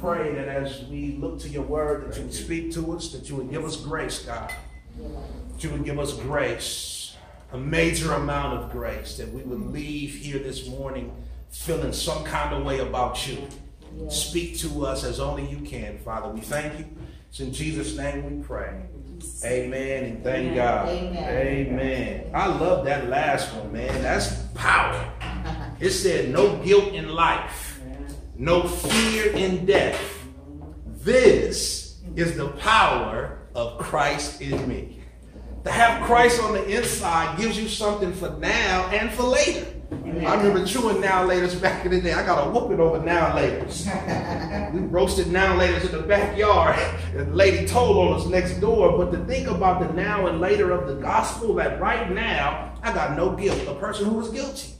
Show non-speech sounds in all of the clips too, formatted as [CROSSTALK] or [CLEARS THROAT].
pray that as we look to your word, that you would speak to us, that you would give us grace, God. That you would give us grace, a major amount of grace, that we would leave here this morning feeling some kind of way about you. Speak to us as only you can, Father. We thank you. It's in Jesus' name we pray. Amen and thank God. Amen. Amen. I love that last one, man. That's power. [LAUGHS] It said, no guilt in life, no fear in death. This is the power of Christ in me. To have Christ on the inside gives you something for now and for later. I remember chewing now laters back in the day. I got a whooping over now laters. [LAUGHS] we roasted now laters in the backyard. And the lady told on us next door. But to think about the now and later of the gospel, that right now I got no guilt. A person who was guilty.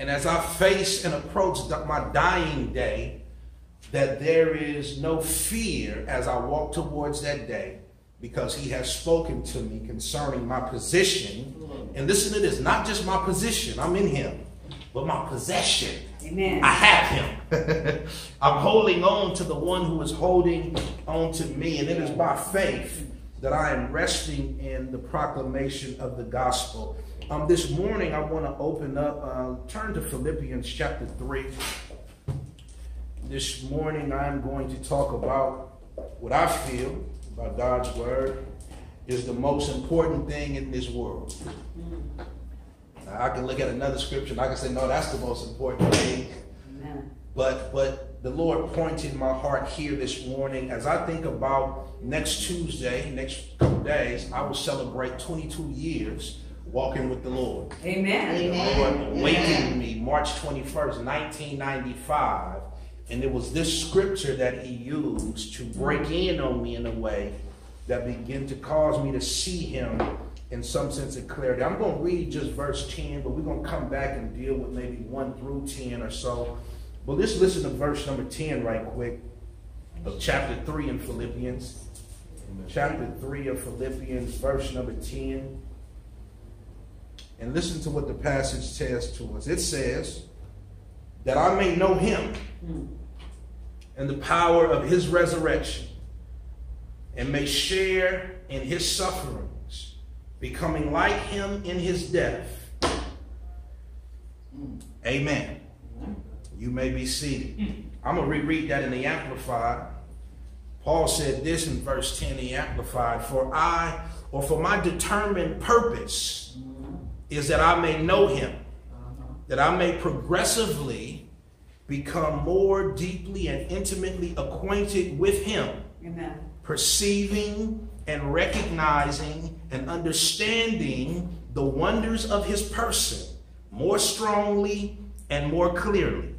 And as I face and approach my dying day, that there is no fear as I walk towards that day because he has spoken to me concerning my position. And listen to this, not just my position, I'm in him, but my possession. Amen. I have him. [LAUGHS] I'm holding on to the one who is holding on to me. And it is by faith that I am resting in the proclamation of the gospel. Um, this morning, I want to open up, uh, turn to Philippians chapter 3. This morning, I'm going to talk about what I feel about God's word is the most important thing in this world. Now, I can look at another scripture and I can say, no, that's the most important thing. Amen. But but the Lord pointed my heart here this morning as I think about next Tuesday, next couple days, I will celebrate 22 years walking with the Lord. Amen. The Amen. Lord awakened me March 21st, 1995. And it was this scripture that he used to break in on me in a way that began to cause me to see him in some sense of clarity. I'm going to read just verse 10, but we're going to come back and deal with maybe 1 through 10 or so. But let's listen to verse number 10 right quick of chapter 3 in Philippians. Chapter 3 of Philippians, verse number 10. And listen to what the passage says to us. It says, That I may know him and the power of his resurrection, and may share in his sufferings, becoming like him in his death. Amen. You may be seated. I'm going to reread that in the Amplified. Paul said this in verse 10, the Amplified, For I, or for my determined purpose, is that I may know him, that I may progressively become more deeply and intimately acquainted with him, Amen. perceiving and recognizing and understanding the wonders of his person more strongly and more clearly.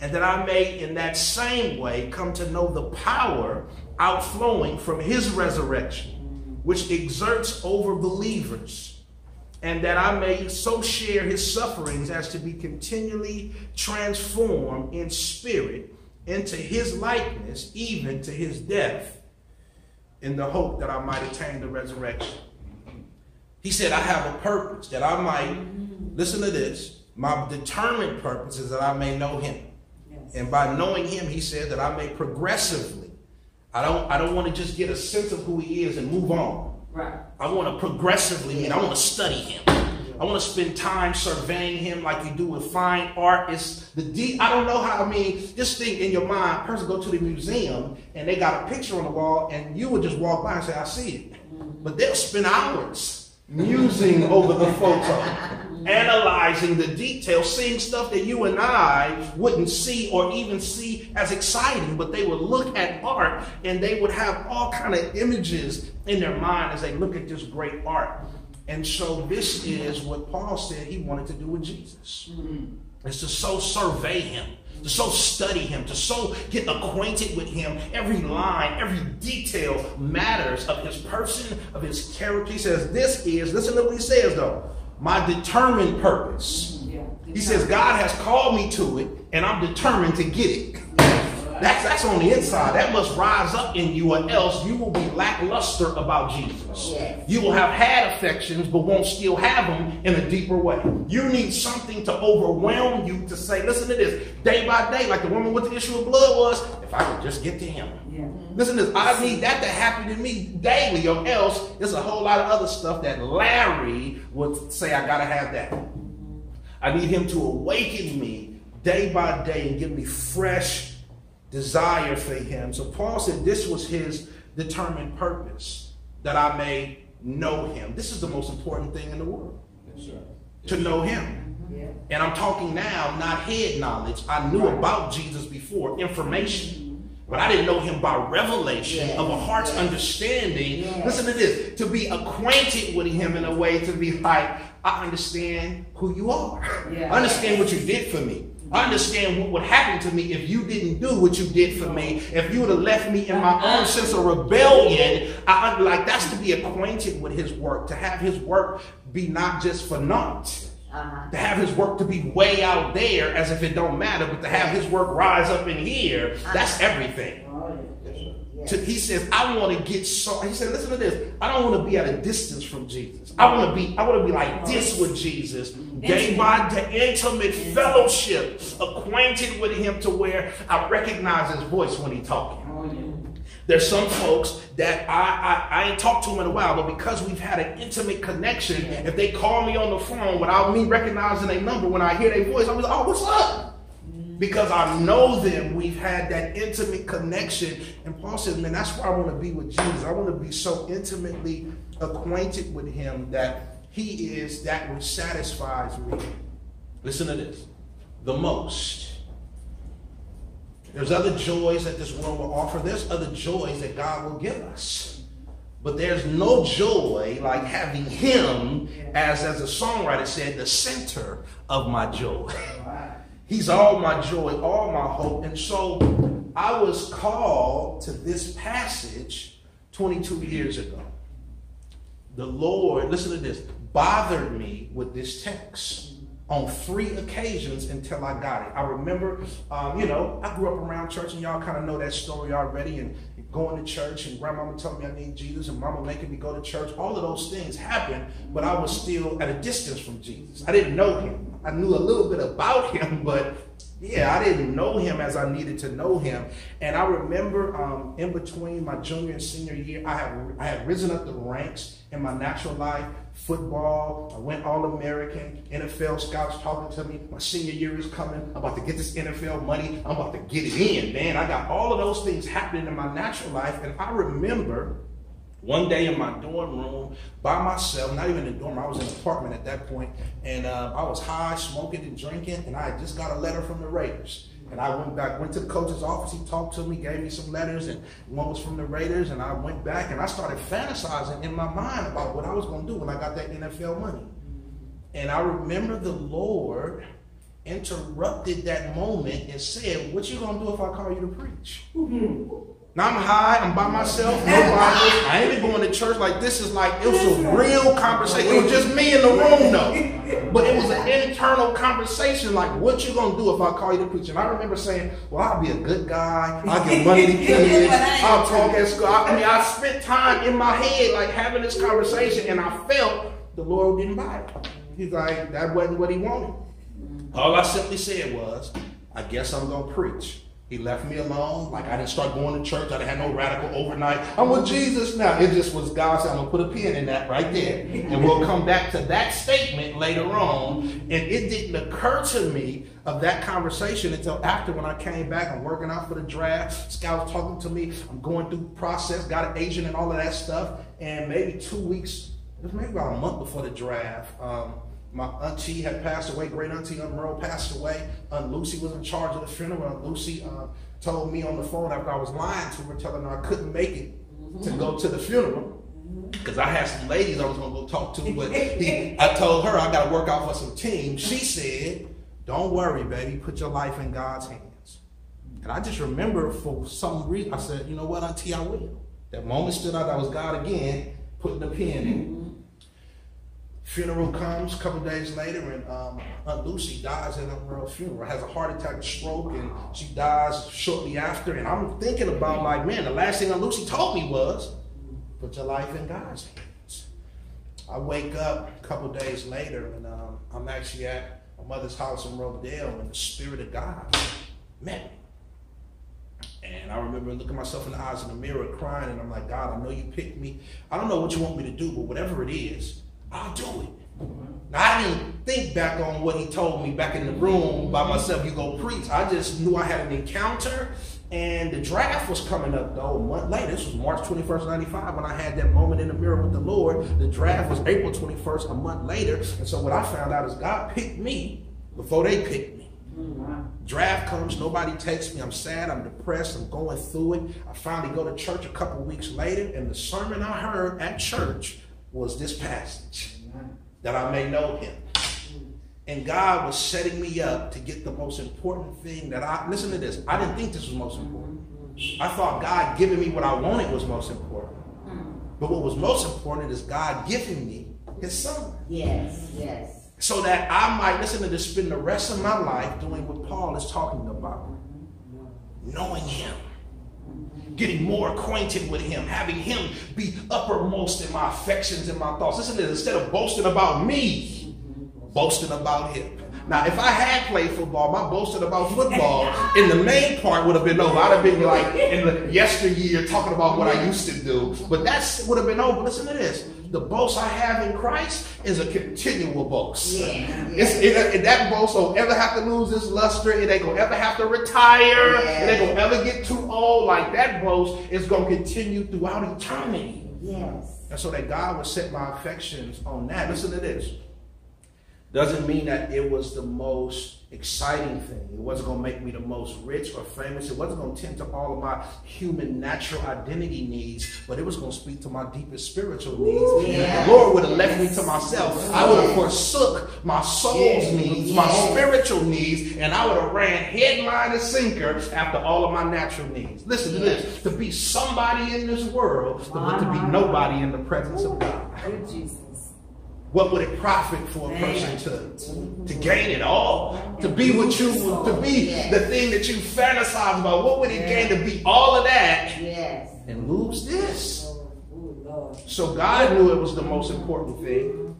And that I may, in that same way, come to know the power outflowing from his resurrection, which exerts over believers and that I may so share his sufferings as to be continually transformed in spirit into his likeness, even to his death, in the hope that I might attain the resurrection. He said, I have a purpose that I might, listen to this, my determined purpose is that I may know him. Yes. And by knowing him, he said that I may progressively, I don't, I don't want to just get a sense of who he is and move on. Right. I want to progressively, and I want to study him. I want to spend time surveying him like you do with fine art. It's the deep. I don't know how. I mean, just think in your mind. Person go to the museum and they got a picture on the wall, and you would just walk by and say, "I see it," mm-hmm. but they'll spend hours [LAUGHS] musing over the photo, analyzing the details, seeing stuff that you and I wouldn't see or even see as exciting. But they would look at art and they would have all kind of images in their mind as they look at this great art. And so this is what Paul said he wanted to do with Jesus. Mm-hmm. Is to so survey him, to so study him, to so get acquainted with him. Every line, every detail matters of his person, of his character. He says, This is, listen to what he says though, my determined purpose. He says, God has called me to it, and I'm determined to get it. That's that's on the inside. That must rise up in you, or else you will be lackluster about Jesus. Yes. You will have had affections, but won't still have them in a deeper way. You need something to overwhelm you to say, listen to this, day by day, like the woman with the issue of blood was, if I could just get to him. Yeah. Listen to this, I need that to happen to me daily, or else there's a whole lot of other stuff that Larry would say, I gotta have that. I need him to awaken me day by day and give me fresh desire for him. So Paul said this was his determined purpose, that I may know him. This is the most important thing in the world, Yes, sir. to know him. Yeah. And I'm talking now, not head knowledge. I knew about Jesus before, information. But I didn't know him by revelation Yes. of a heart's Yes. understanding. Yes. Listen to this to be acquainted with him in a way to be like, I understand who you are. Yes. I understand what you did for me. I understand what would happen to me if you didn't do what you did for me. If you would have left me in my own sense of rebellion, I like that's to be acquainted with his work, to have his work be not just for naught Uh-huh. to have his work to be way out there as if it don't matter, but to have his work rise up in here, that's everything. Yes, To, he says, I want to get so. He said, listen to this. I don't want to be at a distance from Jesus. I want to be. I want to be like this with Jesus, day by day, intimate fellowship, acquainted with Him to where I recognize His voice when He talking. Oh, yeah. There's some folks that I, I, I ain't talked to them in a while, but because we've had an intimate connection, Yeah. if they call me on the phone without me recognizing their number, when I hear their voice, I'm like, oh, what's up? Because I know them, we've had that intimate connection. And Paul says, man, that's why I want to be with Jesus. I want to be so intimately acquainted with him that he is that which satisfies me. Listen to this the most. There's other joys that this world will offer. There's other joys that God will give us. But there's no joy like having Him as, as the songwriter said, the center of my joy. He's all my joy, all my hope. And so I was called to this passage 22 years ago. The Lord, listen to this, bothered me with this text on three occasions until I got it. I remember, um, you know, I grew up around church, and y'all kind of know that story already. And going to church, and grandmama told me I need Jesus, and mama making me go to church. All of those things happened, but I was still at a distance from Jesus. I didn't know him. I knew a little bit about [LAUGHS] him, but yeah, I didn't know him as I needed to know him. And I remember um, in between my junior and senior year, I had I had risen up the ranks in my natural life. Football, I went All American, NFL scouts talking to me. My senior year is coming. I'm about to get this NFL money. I'm about to get it in, man. I got all of those things happening in my natural life. And I remember one day in my dorm room by myself, not even in the dorm, I was in an apartment at that point, and uh, I was high, smoking and drinking, and I just got a letter from the Raiders. And I went back, went to the coach's office, he talked to me, gave me some letters, and one was from the Raiders, and I went back and I started fantasizing in my mind about what I was going to do when I got that NFL money. And I remember the Lord interrupted that moment and said, What you gonna do if I call you to preach? Mm-hmm. Now I'm high, I'm by myself, no Bible. I ain't even going to church like this is like it was a real conversation. It was just me in the room though. But it was an internal conversation, like what you gonna do if I call you to preach? And I remember saying, Well, I'll be a good guy, I'll give [LAUGHS] money to kids, I'll talk at school. I mean, I spent time in my head like having this conversation, and I felt the Lord didn't buy it. He's like, that wasn't what he wanted. All I simply said was, I guess I'm gonna preach. He left me alone. Like I didn't start going to church. I didn't have no radical overnight. I'm with Jesus now. It just was God said, I'm gonna put a pin in that right there. And we'll come back to that statement later on. And it didn't occur to me of that conversation until after when I came back. I'm working out for the draft. Scouts talking to me. I'm going through process, got an agent and all of that stuff. And maybe two weeks, it was maybe about a month before the draft. Um, my auntie had passed away, great auntie Aunt um, Merle passed away. Aunt Lucy was in charge of the funeral. Aunt Lucy uh, told me on the phone after I was lying to her, telling her I couldn't make it to go to the funeral. Because I had some ladies I was going to go talk to, but he, I told her I got to work out for some team. She said, Don't worry, baby, put your life in God's hands. And I just remember for some reason, I said, You know what, Auntie, I will. That moment stood out, that was God again putting the pen in. Funeral comes a couple days later, and um, Aunt Lucy dies at her funeral. Has a heart attack, stroke, and she dies shortly after. And I'm thinking about like, man, the last thing Aunt Lucy told me was, "Put your life in God's hands." I wake up a couple days later, and um, I'm actually at my mother's house in Rodale, and the Spirit of God met me. And I remember looking myself in the eyes in the mirror, crying, and I'm like, God, I know you picked me. I don't know what you want me to do, but whatever it is, I'll do it. Now, I didn't think back on what he told me back in the room by myself, you go preach. I just knew I had an encounter, and the draft was coming up, though, a month later. This was March 21st, 95, when I had that moment in the mirror with the Lord. The draft was April 21st, a month later. And so what I found out is God picked me before they picked me. Draft comes, nobody takes me. I'm sad, I'm depressed, I'm going through it. I finally go to church a couple weeks later, and the sermon I heard at church was this passage that I may know him. And God was setting me up to get the most important thing that I listen to this. I didn't think this was most important. I thought God giving me what I wanted was most important. But what was most important is God giving me his son. Yes, yes. So that I might listen to this spend the rest of my life doing what Paul is talking about. Knowing him getting more acquainted with him, having him be uppermost in my affections and my thoughts. Listen to this, instead of boasting about me, boasting about him. Now, if I had played football, my boasting about football in the main part would have been over. I'd have been like in the yesteryear talking about what I used to do. But that would have been over. Listen to this. The boast I have in Christ is a continual boast. Yeah, It's, it, it- that boast don't ever have to lose its luster. It ain't gonna ever have to retire. It ain't gonna ever get too old. Like that boast is gonna continue throughout eternity. Yes. And so that God would set my affections on that. Listen to this. Doesn't mean that it was the most exciting thing. It wasn't going to make me the most rich or famous. It wasn't going to tend to all of my human natural identity needs, but it was going to speak to my deepest spiritual needs. And if yes, the Lord would have left me to myself, I would have forsook my soul's Yes. needs, my Yes. spiritual needs, and I would have ran headline and sinker after all of my natural needs. Listen to this. To be somebody in this world, but to be nobody in the presence of God. Good Jesus. What would it profit for a person to, to gain it all? To be what you, to be the thing that you fantasize about. What would it gain to be all of that and lose this? Oh. So God knew it was the most important thing,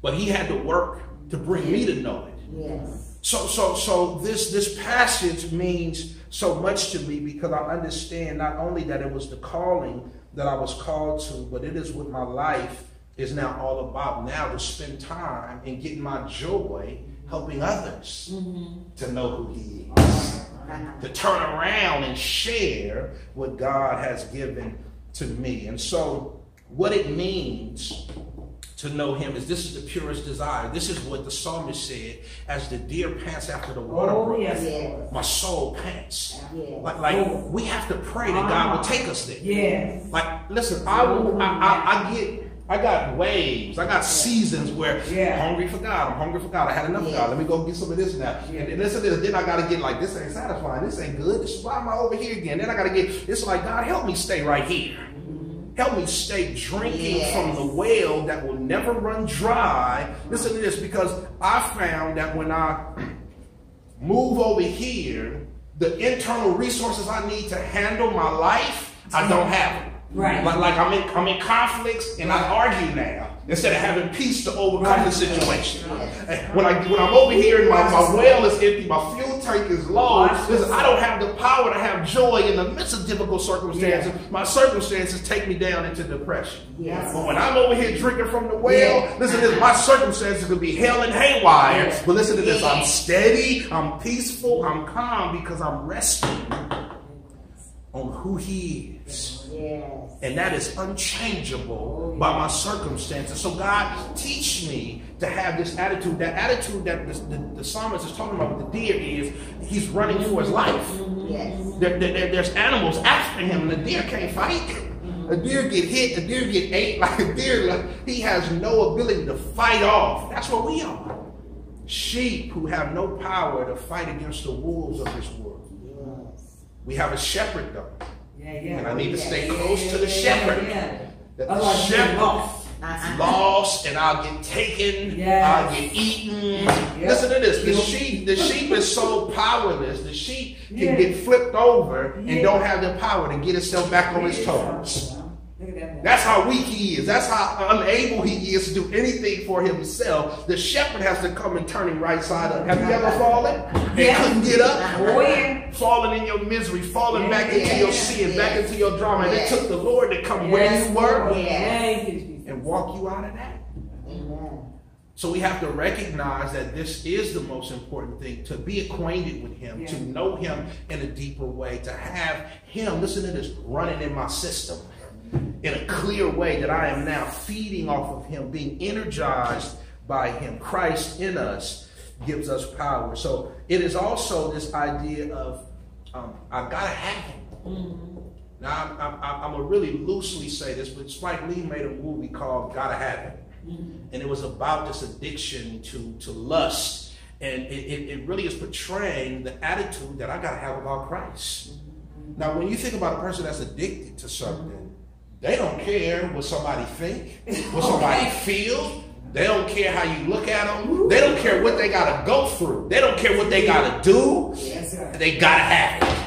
but He had to work to bring me to know it. Yes. So, so, so this this passage means so much to me because I understand not only that it was the calling that I was called to, but it is with my life is now all about. Now to spend time and getting my joy helping others mm-hmm. to know who He is, to turn around and share what God has given to me. And so, what it means to know him is this is the purest desire. This is what the psalmist said, as the deer pants after the water Oh, brook, yes. Yes. my soul pants. Yes. Like, like we have to pray that God will ah. take us there. Yes. Like, listen, I will, I, I, I get, I got waves, I got seasons where Yeah. I'm hungry for God, I'm hungry for God, I had enough of God, let me go get some of this now. Yeah. And, and listen to this, then I gotta get like, this ain't satisfying, this ain't good, this, why am I over here again? Then I gotta get, it's like, God, help me stay right here. Help me stay drinking Yes. from the well that will never run dry. Listen to this, because I found that when I [CLEARS THROAT] move over here, the internal resources I need to handle my life, I don't have them. Right. Like, like I'm in I'm in conflicts and I argue now instead of having peace to overcome Right. the situation. And When I when I'm over here and my, my well is empty, my fuel tank is low. Oh, listen, I don't have the power to have joy in the midst of difficult circumstances. My circumstances take me down into depression. Yes. But when I'm over here drinking from the well, Yeah. listen to this, my circumstances could be hell and haywire. Yeah. But listen to this, I'm steady, I'm peaceful, I'm calm because I'm resting on who he is. Yes. And that is unchangeable by my circumstances. So God, teach me to have this attitude. That attitude that the, the, the psalmist is talking about with the deer is he's running for his life. Yes. There- there- there's animals after him, and the deer can't fight. A deer get hit, a deer get ate, [LAUGHS] like a deer, like, he has no ability to fight off. That's what we are. Sheep who have no power to fight against the wolves of this world. Yes. We have a shepherd though. Yeah, yeah. And I need to stay Yeah. close to the shepherd. Yeah. That the Otherwise, you're shepherd, lost. Uh-huh. lost and I'll get taken, Yes. I'll get eaten. Yep. Listen to this. The sheep, the sheep is so powerless. The sheep can Yeah. get flipped over and don't have the power to get itself back on its toes. Look at that. That's how weak he is. That's how unable he is to do anything for himself. The shepherd has to come and turn him right side up. Have you ever fallen and Yeah. couldn't get up? Oh, yeah. Falling in your misery, falling back into your sin, back into your drama. And it took the Lord to come where you were Yes. Thank you, Jesus. and walk you out of that. So we have to recognize that this is the most important thing to be acquainted with Him, Yeah. to know Him in a deeper way, to have Him, listen to this, running in my system in a clear way that I am now feeding off of Him, being energized by Him. Christ in us gives us power. So it is also this idea of um, I gotta have Him. Mm-hmm. Now I'm, I'm, I'm gonna really loosely say this, but Spike Lee made a movie called Gotta Have Him mm-hmm. and it was about this addiction to to lust and it, it, it really is portraying the attitude that i got to have about christ mm-hmm. now when you think about a person that's addicted to something they don't care what somebody think what somebody [LAUGHS] feel. They don't care how you look at them they don't care what they got to go through. They don't care what they got to do they got to have it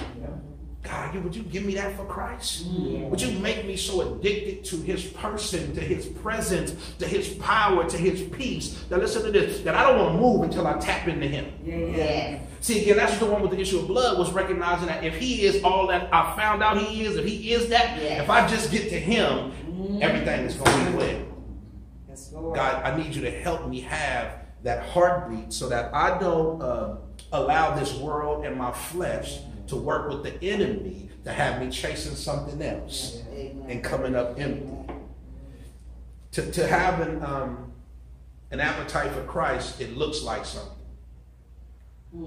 you- would you give me that for Christ? Yeah. Would you make me so addicted to his person, to his presence, to his power, to his peace, that listen to this, that I don't want to move until I tap into him. Yeah, yeah. See, again, that's the one with the issue of blood was recognizing that if he is all that I found out he is, if he is that, Yeah. if I just get to him, everything is going to be well. Yes, Lord. God, I need you to help me have that heartbeat so that I don't uh, allow this world and my flesh to work with the enemy to have me chasing something else and coming up empty. To, to have an, um, an appetite for Christ, it looks like something.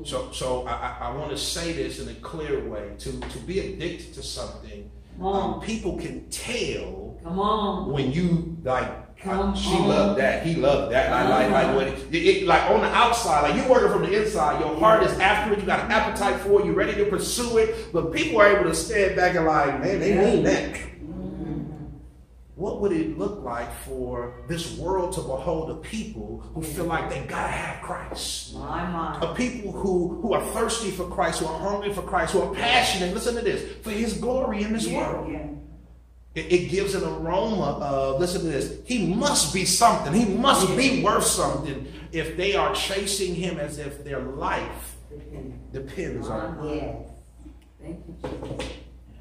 So, so I, I, want to say this in a clear way. To, to be addicted to something, um, people can tell Come on. when you like I- she loved that. He loved that. I like like uh-huh. what it, it- like on the outside like you working from the inside. Your heart is after it. You got an appetite for it. You're ready to pursue it. But people are able to stand back and like man they mean that. What would it look like for this world to behold a people who feel like they gotta have Christ? My, my. a people who who are thirsty for Christ who are hungry for Christ who are passionate listen to this for his glory in this Yeah, world. yeah. It, it gives an aroma of, listen to this, he must be something. He must be worth something if they are chasing him as if their life depends on him. Yes. Thank you, Jesus.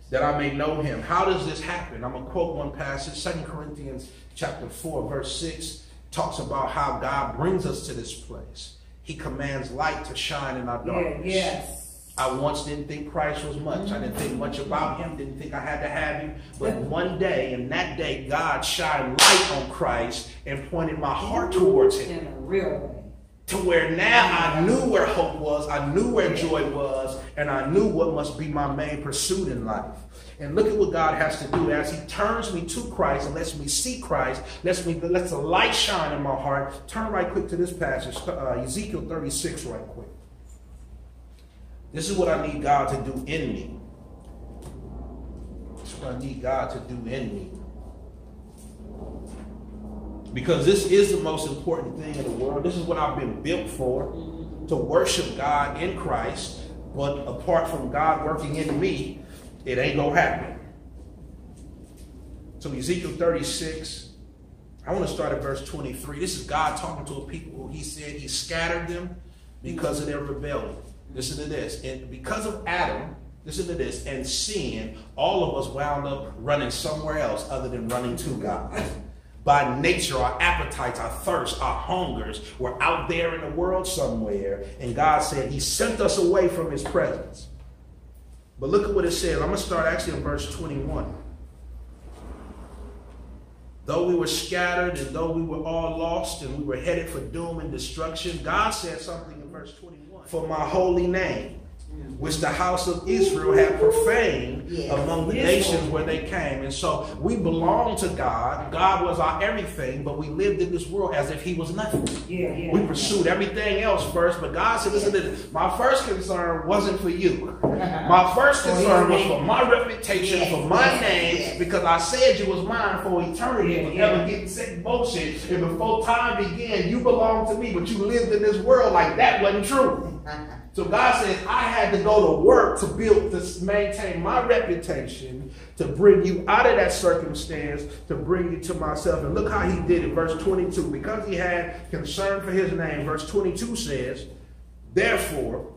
That I may know him. How does this happen? I'm going to quote one passage, 2 Corinthians chapter 4, verse 6, talks about how God brings us to this place. He commands light to shine in our Yeah, darkness. yes. I once didn't think Christ was much. I didn't think much about him, didn't think I had to have him. But one day, and that day, God shined light on Christ and pointed my heart towards him. In a real way. To where now I knew where hope was, I knew where joy was, and I knew what must be my main pursuit in life. And look at what God has to do as He turns me to Christ and lets me see Christ, lets me lets the light shine in my heart. Turn right quick to this passage, uh, Ezekiel 36, right quick. This is what I need God to do in me. This is what I need God to do in me. Because this is the most important thing in the world. This is what I've been built for to worship God in Christ. But apart from God working in me, it ain't gonna happen. So, Ezekiel 36, I want to start at verse 23. This is God talking to a people who He said He scattered them because of their rebellion. Listen to this. And because of Adam, listen to this, and sin, all of us wound up running somewhere else other than running to God. By nature, our appetites, our thirst, our hungers were out there in the world somewhere. And God said He sent us away from His presence. But look at what it says. I'm going to start actually in verse 21. Though we were scattered and though we were all lost and we were headed for doom and destruction, God said something in verse 21. For my holy name, which the house of Israel had profaned Yes. among the nations where they came. And so we belong to God. God was our everything, but we lived in this world as if He was nothing. Yeah, yeah. We pursued everything else first, but God said, listen to this. My first concern wasn't for you. [LAUGHS] My first concern was for my reputation, Yes, for my yes, name, because I said you was mine for eternity. Yeah, was yeah. ever getting sick bullshit. And before time began, you belonged to me, but you lived in this world like that wasn't true. [LAUGHS] So God says, I had to go to work to build, to maintain my reputation, to bring you out of that circumstance, to bring you to myself. And look how he did it, verse 22. Because he had concern for his name, verse 22 says, Therefore,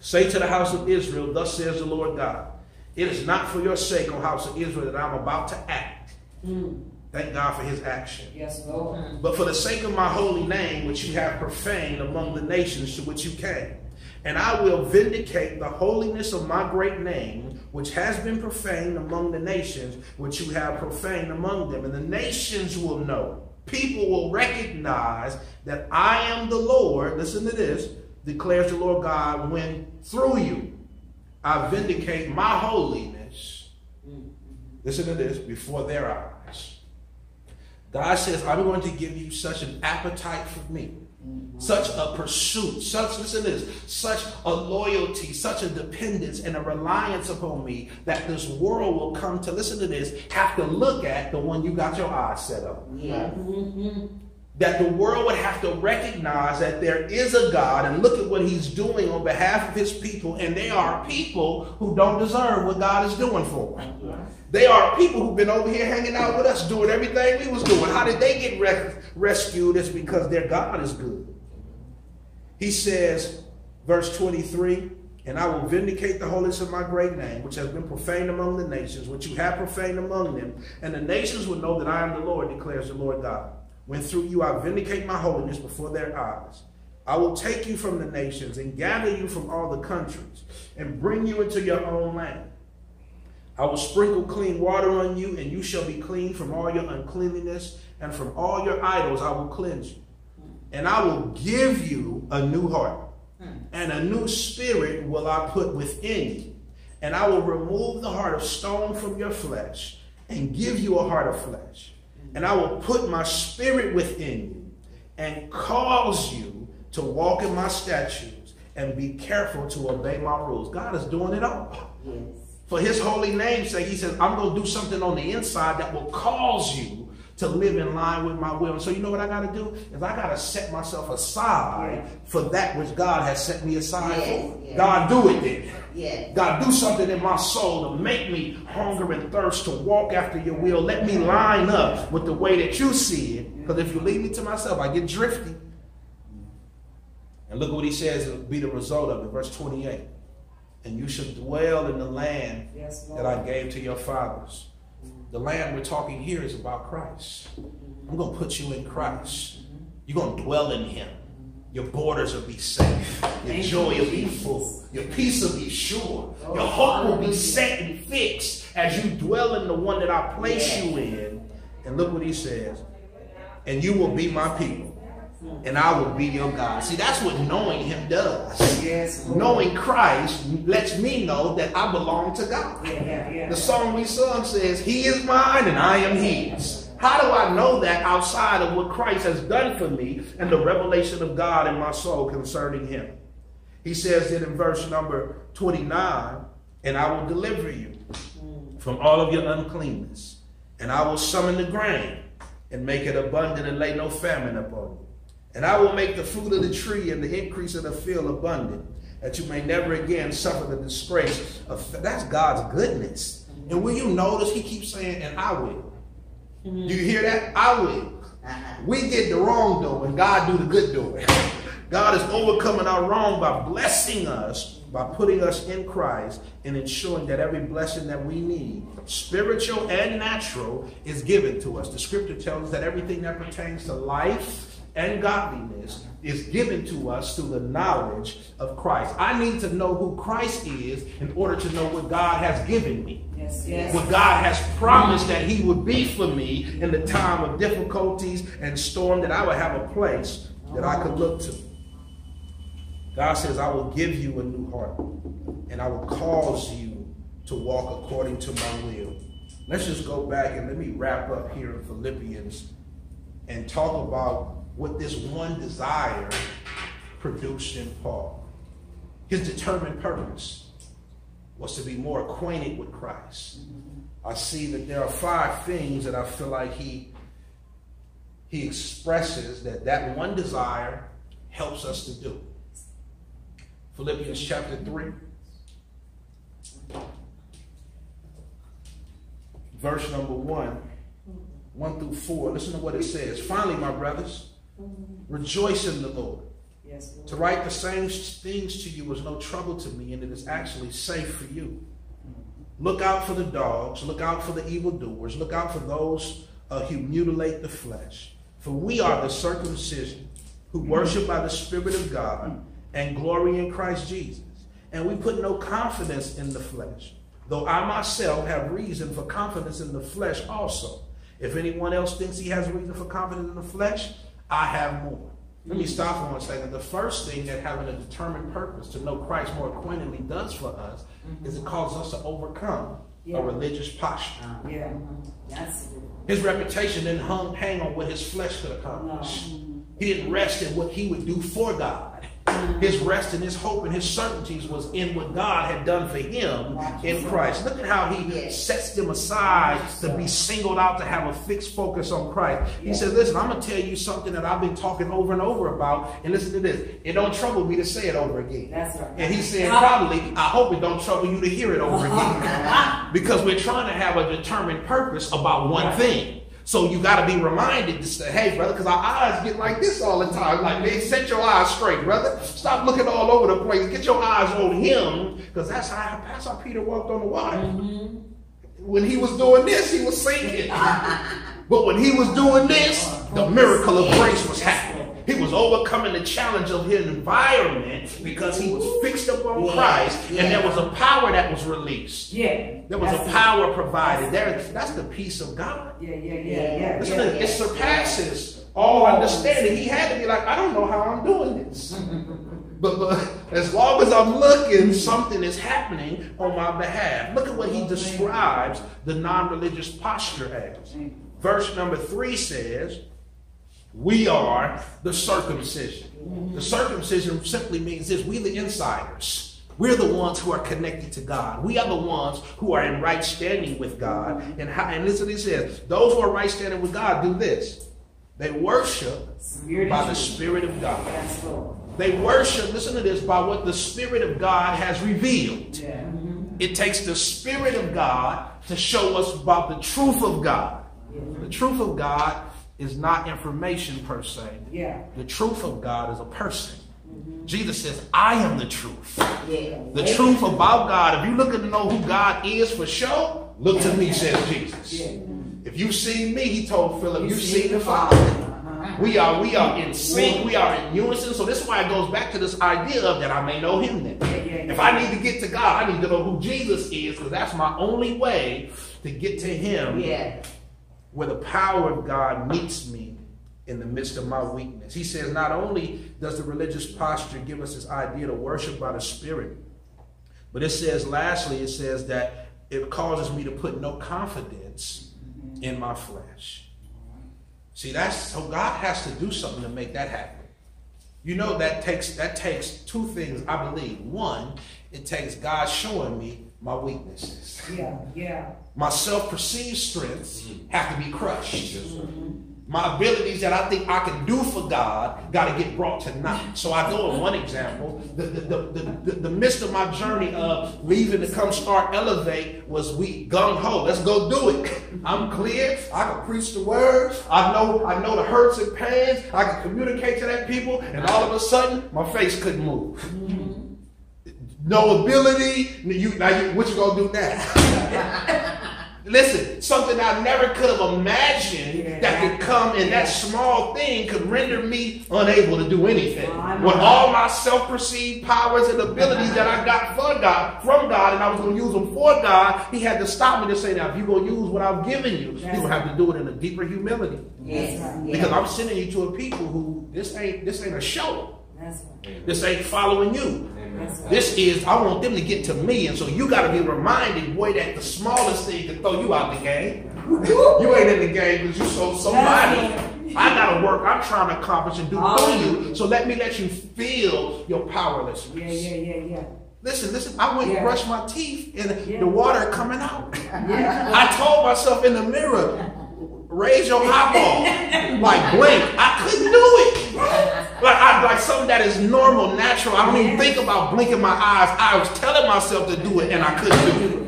say to the house of Israel, Thus says the Lord God, It is not for your sake, O house of Israel, that I'm about to act. Mm. Thank God for his action. Yes, Lord. But for the sake of my holy name, which you have profaned among the nations to which you came. And I will vindicate the holiness of my great name, which has been profaned among the nations, which you have profaned among them. And the nations will know, people will recognize that I am the Lord, listen to this, declares the Lord God, when through you I vindicate my holiness, listen to this, before their eyes. God says, I'm going to give you such an appetite for me, such a pursuit, such, listen to this, such a loyalty, such a dependence and a reliance upon me that this world will come to, listen to this, have to look at the one you got your eyes set on. Yes. Mm-hmm. That the world would have to recognize that there is a God and look at what he's doing on behalf of his people. And they are people who don't deserve what God is doing for them. They are people who've been over here hanging out with us, doing everything we was doing. How did they get re- rescued? It's because their God is good. He says, verse 23, and I will vindicate the holiness of my great name, which has been profaned among the nations, which you have profaned among them. And the nations will know that I am the Lord, declares the Lord God. When through you I vindicate my holiness before their eyes. I will take you from the nations and gather you from all the countries and bring you into your own land. I will sprinkle clean water on you, and you shall be clean from all your uncleanliness, and from all your idols I will cleanse you. And I will give you a new heart, hmm. and a new spirit will I put within you. And I will remove the heart of stone from your flesh, and give you a heart of flesh. And I will put my spirit within you, and cause you to walk in my statutes, and be careful to obey my rules. God is doing it all. Yes. For his holy name's sake, he says, I'm going to do something on the inside that will cause you to live in line with my will. And so you know what I got to do? Is I got to set myself aside for that which God has set me aside Yes, for. yes. God, do it then. Yes. God, do something in my soul to make me hunger and thirst to walk after your will. Let me line up with the way that you see it. Because if you leave me to myself, I get drifty. And look what he says will be the result of it. Verse 28. And you shall dwell in the land Yes, that I gave to your fathers. The land we're talking here is about Christ. I'm going to put you in Christ. You're going to dwell in him. Your borders will be safe. Your joy will be full. Your peace will be sure. Oh, Your hope will be set and fixed as you dwell in the one that I place you in. And look what he says. And you will be my people. And I will be your God. See, that's what knowing him does. Yes, Lord. Knowing Christ lets me know that I belong to God. Yeah, yeah, yeah. The song we sung says, He is mine and I am His. How do I know that outside of what Christ has done for me and the revelation of God in my soul concerning Him? He says it in verse number 29 And I will deliver you from all of your uncleanness, and I will summon the grain and make it abundant and lay no famine upon you. And I will make the fruit of the tree and the increase of the field abundant, that you may never again suffer the disgrace of that's God's goodness. And will you notice he keeps saying, and I will. Mm-hmm. Do you hear that? I will. Uh-huh. We did the wrong doing, God do the good doing. God is overcoming our wrong by blessing us, by putting us in Christ, and ensuring that every blessing that we need, spiritual and natural, is given to us. The scripture tells us that everything that pertains to life and godliness is given to us through the knowledge of Christ. I need to know who Christ is in order to know what God has given me Yes, yes. what God has promised that He would be for me in the time of difficulties and storm, that I would have a place that I could look to. God says, I will give you a new heart and I will cause you to walk according to my will. Let's just go back and let me wrap up here in Philippians and talk about what this one desire produced in Paul. His determined purpose was to be more acquainted with Christ. Mm-hmm. I see that there are five things that I feel like he he expresses that that one desire helps us to do. Philippians chapter 3 verse number 1 1 through 4. Listen to what it says. Finally, my brothers, rejoice in the Lord. Yes, Lord. To write the same things to you was no trouble to me, and it is actually safe for you. Mm-hmm. Look out for the dogs, look out for the evildoers, look out for those uh, who mutilate the flesh. For we are the circumcision who mm-hmm. worship by the Spirit of God mm-hmm. and glory in Christ Jesus. And we put no confidence in the flesh, though I myself have reason for confidence in the flesh also. If anyone else thinks he has reason for confidence in the flesh, I have more. Let me stop for one second. The first thing that having a determined purpose to know Christ more acquaintedly does for us mm-hmm. is it causes us to overcome Yeah. a religious posture. Yeah, mm-hmm. that's good. His reputation didn't hung, hang on what his flesh could accomplish. Mm-hmm. He didn't rest in what he would do for God. His rest and his hope and his certainties was in what God had done for him in Christ. Look at how he sets them aside to be singled out to have a fixed focus on Christ. He said, Listen, I'm going to tell you something that I've been talking over and over about. And listen to this. It don't trouble me to say it over again. That's right. And he said, probably, I hope it don't trouble you to hear it over again. [LAUGHS] because we're trying to have a determined purpose about one thing. So you got to be reminded to say, hey, brother, because our eyes get like this all the time. Like, man, set your eyes straight, brother. Stop looking all over the place. Get your eyes on him, because that's how, that's how Peter walked on the water. Mm-hmm. When he was doing this, he was sinking. [LAUGHS] but when he was doing this, the miracle of grace was happening. He was overcoming the challenge of his environment because he was fixed upon Yeah, Christ, and there was a power that was released. Yeah. There was a that's power provided. There, that's the peace of God. Yeah, yeah, yeah, yeah. Listen, yeah, it surpasses all understanding. He had to be like, I don't know how I'm doing this. [LAUGHS] But, but as long as I'm looking, something is happening on my behalf. Look at what he describes the non religious posture as. Verse number three says, We are the circumcision. The circumcision simply means this we're the insiders. We're the ones who are connected to God. We are the ones who are in right standing with God. And, how, and listen, he says, those who are right standing with God do this. They worship Spirit by the. Spirit of God. Yes, They worship, listen to this, by what the Spirit of God has revealed. Yeah. It takes the Spirit of God to show us about the truth of God. The truth of God is not information per se. Yeah. The truth of God is a person. Mm-hmm. Jesus says, I am the truth. Yeah. The truth about God, if you're looking to know who God is for sure, look to me, says Jesus. Yeah. If you've seen me, he told Philip, you've seen the the Father. We are we are in sync, we are in unison. So this is why it goes back to this idea of that I may know him then. Yeah, yeah, yeah. If I need to get to God, I need to know who Jesus is, because that's my only way to get to him Yeah. Where the power of God meets me in the midst of my weakness. He says, not only does the religious posture give us this idea to worship by the Spirit, but it says, lastly, it says that it causes me to put no confidence in my flesh. See, that's so God has to do something to make that happen. You know that takes that takes two things, I believe. One, it takes God showing me my weaknesses. Yeah. Yeah. My self-perceived strengths mm-hmm. have to be crushed. My abilities that I think I can do for God got to get brought to naught. So I go in one example. The, the, the, the, the, the midst of my journey of leaving to come start Elevate was we gung ho. Let's go do it. [LAUGHS] I'm clear. I can preach the word. I know I know the hurts and pains. I can communicate to that people. And all of a sudden, my face couldn't move. Mm-hmm. No ability. You now you, what you gonna do now? [LAUGHS] Listen, something I never could have imagined that could come in that small thing could render me unable to do anything. With all my self-perceived powers and abilities that I got for God, from God, and I was going to use them for God, He had to stop me to say, "Now, if you're going to use what I've given you, you're going to have to do it in a deeper humility." Yes. Because Yeah. I'm sending you to a people who this ain't this ain't a show. That's That's. This ain't following you. This is, I want them to get to me. And so you got to be reminded, boy, that the smallest thing can throw you out the game. you ain't in the game because you so somebody. I got to work. I'm trying to accomplish and do through you. So let me let you feel your powerlessness. Yeah, yeah, yeah, yeah. Listen, listen. I went and brushed my teeth and Yeah. the water coming out. Yeah. I told myself in the mirror, raise your eyeball, [LAUGHS] like blink. I couldn't do it. Like I like something that is normal, natural. I don't even think about blinking my eyes. I was telling myself to do it and I couldn't do it.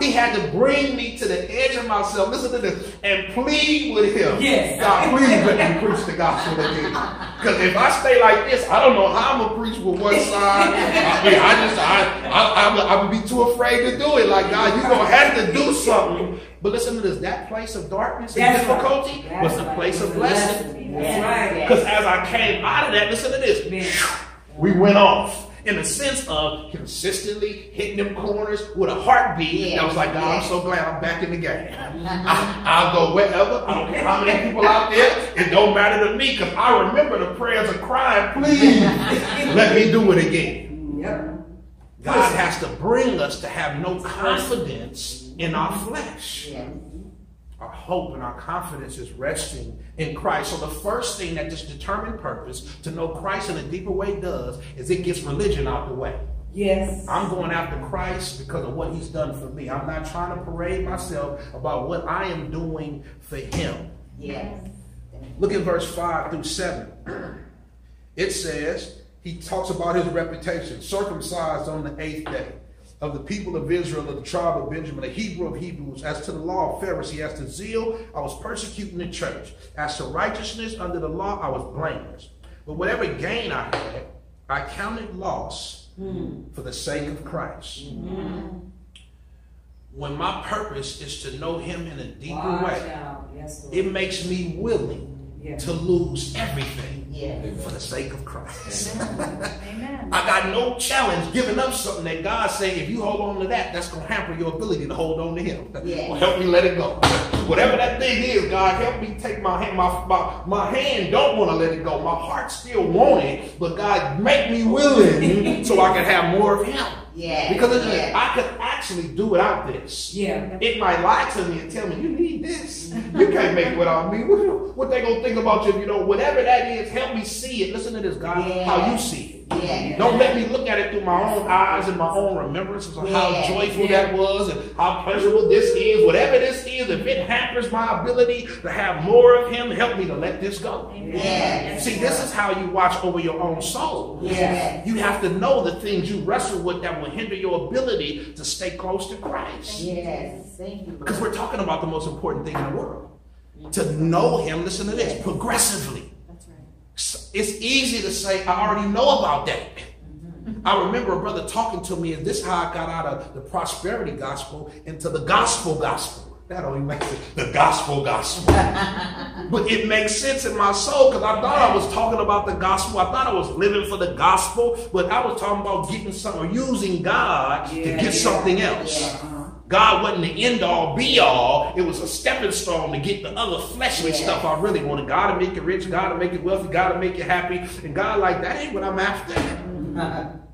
He had to bring me to the edge of myself, listen to this, and plead with him. Yes. God, please let me preach the gospel again. Because if I stay like this, I don't know how I'm gonna preach with one side. I mean, I just, I, I, I'm, I would be too afraid to do it. Like God, you're gonna have to do something. But listen to this: that place of darkness and That's right. difficulty was That's a right. place of blessing. Blessing. That's right. Because as I came out of that, listen to this Man. we went off in the sense of consistently hitting them corners with a heartbeat. Yeah. I was like, God, I'm so glad I'm back in the game. I, I'll go wherever. I don't care how many people out there. It don't matter to me because I remember the prayers of crying, please [LAUGHS] let me do it again. Yep. God has to bring us to have no confidence in our flesh. Our hope and our confidence is resting in Christ. So the first thing that this determined purpose to know Christ in a deeper way does is it gets religion out the way. Yes. I'm going after Christ because of what he's done for me. I'm not trying to parade myself about what I am doing for him. Yes. Look at verse 5 through 7. It says, he talks about his reputation, circumcised on the eighth day, of the people of Israel, of the tribe of Benjamin, a Hebrew of Hebrews, as to the law of Pharisee, as to zeal, I was persecuting the church. As to righteousness under the law, I was blameless. But whatever gain I had, I counted loss for the sake of Christ. When my purpose is to know him in a deeper Watch way. Yes, it makes me willing Yeah. to lose everything Yes. for the sake of Christ. [LAUGHS] Amen. I got no challenge giving up something that God say, if you hold on to that, that's going to hamper your ability to hold on to Him. Yeah. Well, help me let it go. Whatever that thing is, God, help me take my hand. My, my, my hand don't want to let it go. My heart still want it, but God, make me willing [LAUGHS] so I can have more of Him. Yeah. Because. I could actually do without this. Yeah. It might lie to me and tell me, you need this. You can't make it without me. What, what they gonna think about you if you don't? Whatever that is, help me see it. Listen to this, God, how you see it. Yeah. Don't let me look at it through my own eyes and my own remembrances of how joyful Yeah. that was and how pleasurable this is. Whatever this is, if it hampers my ability to have more of Him, help me to let this go. Yes. See, this is how you watch over your own soul. Yes. You have to know the things you wrestle with that will hinder your ability to stay close to Christ. Yes. Thank you. Because we're talking about the most important thing in the world. To know Him, listen to this, progressively. It's easy to say, I already know about that. I remember a brother talking to me, and this is how I got out of the prosperity gospel into the gospel gospel. That only makes it the gospel gospel. [LAUGHS] but it makes sense in my soul because I thought I was talking about the gospel. I thought I was living for the gospel, but I was talking about getting something or using God to get yeah, something else. yeah. God wasn't the end all be all. It was a stepping stone to get the other fleshly Yeah. stuff I really wanted. God to make you rich, God to make you wealthy, God to make you happy. And God, like, that ain't what I'm after. [LAUGHS]